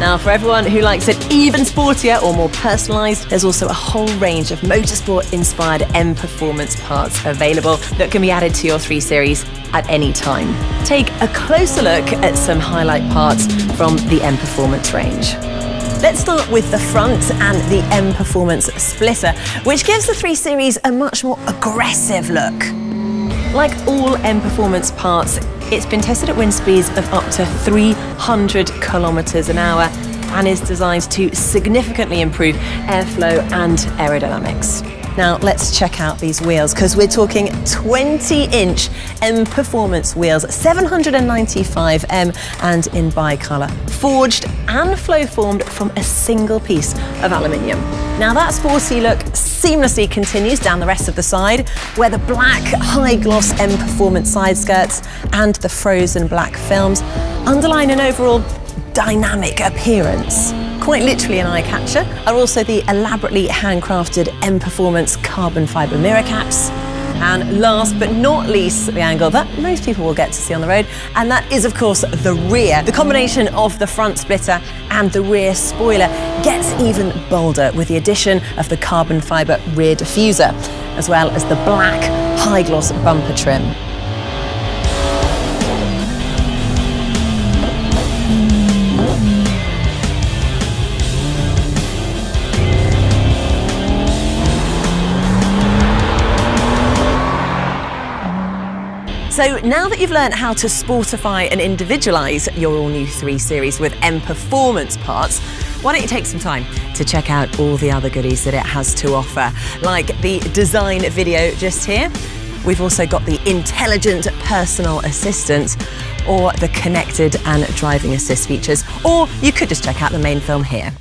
Now, for everyone who likes it even sportier or more personalised, there's also a whole range of motorsport inspired M Performance parts available that can be added to your 3 Series at any time. Take a closer look at some highlight parts from the M Performance range. Let's start with the front and the M Performance splitter, which gives the 3 Series a much more aggressive look. Like all M Performance parts, it's been tested at wind speeds of up to 300 kilometres an hour and is designed to significantly improve airflow and aerodynamics. Now let's check out these wheels because we're talking 20 inch M Performance wheels, 795M and in bi-colour, forged and flow formed from a single piece of aluminium. Now that sporty look seamlessly continues down the rest of the side where the black high gloss M Performance side skirts and the frozen black films underline an overall dynamic appearance quite literally an eye catcher, are also the elaborately handcrafted M Performance carbon fibre mirror caps. And last but not least, the angle that most people will get to see on the road, and that is, of course, the rear. The combination of the front splitter and the rear spoiler gets even bolder with the addition of the carbon fibre rear diffuser, as well as the black high gloss bumper trim. So now that you've learned how to sportify and individualise your all new 3 Series with M Performance parts, why don't you take some time to check out all the other goodies that it has to offer, like the design video just here. We've also got the intelligent personal assistant or the connected and driving assist features, or you could just check out the main film here.